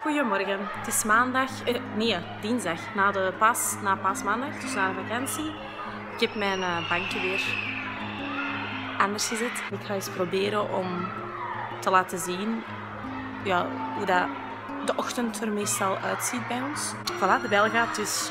Goedemorgen, het is maandag, eh, nee, dinsdag, na, de pas, na paasmaandag, dus na de vakantie. Ik heb mijn uh, bankje weer anders gezet. Ik ga eens proberen om te laten zien ja, hoe dat de ochtend er meestal uitziet bij ons. Voilà, de bel gaat dus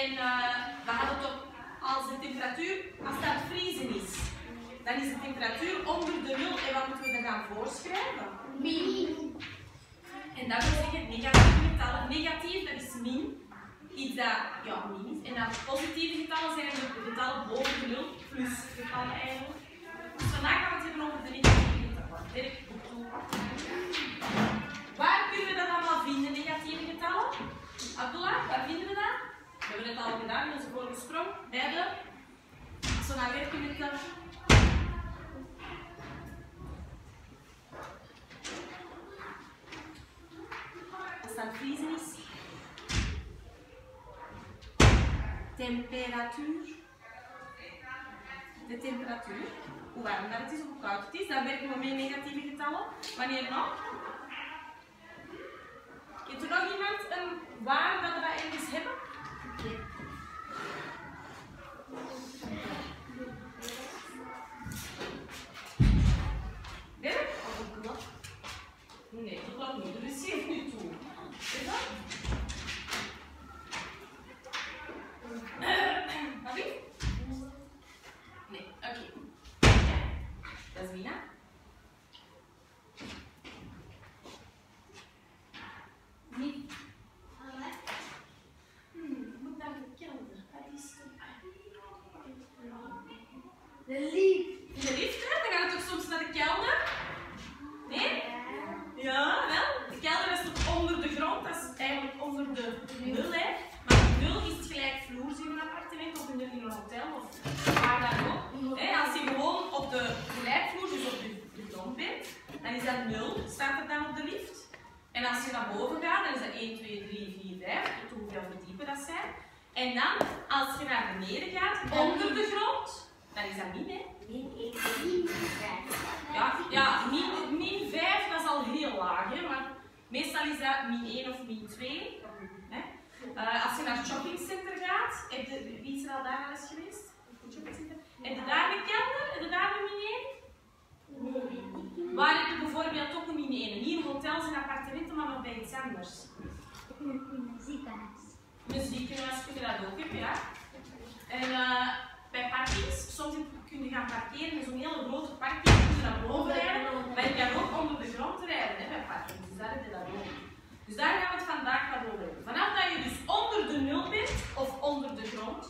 En uh, we hadden het op, als de temperatuur, als het aan het vriezen is, dan is de temperatuur onder de nul. En wat moeten we dan gaan voorschrijven? Min. En dat wil zeggen negatieve getallen. Negatief, dat is min. Iets dat ja, min is. En dan positieve getallen zijn de getallen boven de nul, plus getallen eigenlijk. Dus vandaag gaan we het hebben over de negatieve getallen. Dirk, Waar kunnen we dat allemaal vinden, negatieve getallen? Abdullah, waar vinden we dat? We hebben het al gedaan in onze vorige sprong. Bij de, als we naar werken met de is. Temperatuur. De temperatuur. Hoe warm dat het is hoe koud het is. Dan werken we met negatieve getallen. Wanneer nog? Heeft er nog iemand een waar dat we dat ergens hebben? Nee, de klok niet. Dus geef nu toe. Is dat? Wat is? Nee, oké. Ja. Dat is Mina. Niet. Hmm, moet naar de kelder. Wat is het? De lief. In de lift, hè? Dan gaat het toch soms naar de kelder? Nee? Ja, wel. De kelder is toch onder de grond, dat is de nul, hè. Maar de nul is gelijk vloers in een appartement of in een hotel of waar dan ook. Hè, als je gewoon op de gelijkvloer, dus op de, de grond bent, dan is dat nul, staat er dan op de lift. En als je naar boven gaat, dan is dat 1, 2, 3, 4, 5, tot hoeveel verdiepen dat zijn. En dan, als je naar beneden gaat, onder de grond, dan is dat min, hè. Min 1, min 5. Ja, ja min, min 5 dat is al heel laag, meestal is dat min 1 of min 2. Hè. Uh, als je naar het shoppingcenter gaat, heb je, wie is er al daar al eens geweest? Heb je daar een kelder? Heb je daar een min 1? Nee. Waar heb je bijvoorbeeld ook een in één? Niet in hotels en appartementen, maar nog bij iets anders. Ziekenhuis. Muziekhuis kun je dat ook hebben, ja. En eh, bij parkings, soms kun je gaan parkeren in zo'n hele grote parking, kun je naar boven rijden, maar je kan ook onder de grond rijden hè, bij parkings, dus daar heb je dat. Dus daar gaan we het vandaag wat over hebben. Vanaf dat je dus onder de nul bent, of onder de grond,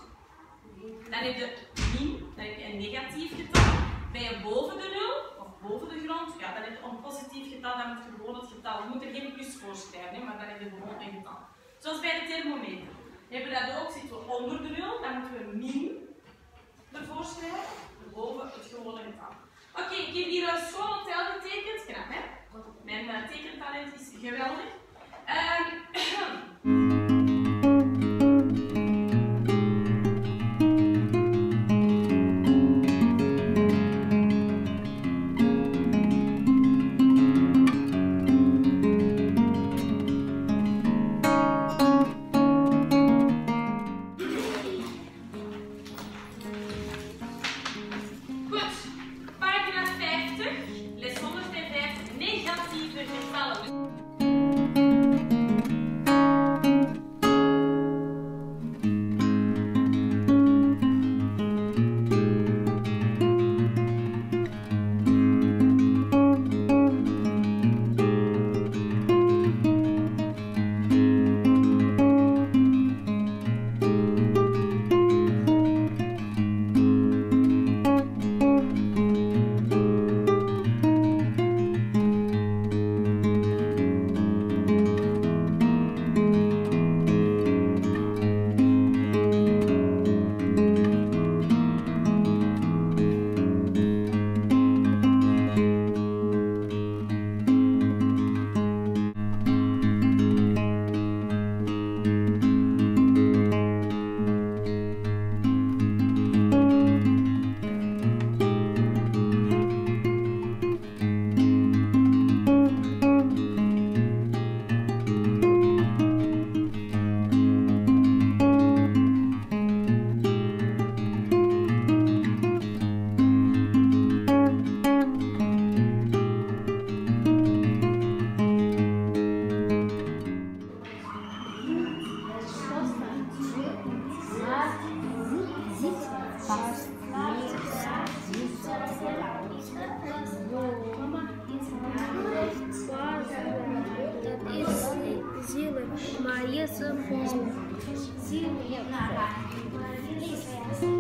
dan heb je min, dan heb je een negatief getal. Ben je boven de nul, of boven de grond, ja, dan heb je een positief getal, dan moet je gewoon het getal, je moet er geen plus voor schrijven, hè, maar dan heb je gewoon een getal. Zoals bij de thermometer. Hebben we dat ook, zitten we onder de nul, dan moeten we min ervoor schrijven, boven het gewone getal. Oké, ik heb hier een schoon getekend, knap hè? Mijn uh, tekentalent is geweldig. Zielig, maar je is een zielig.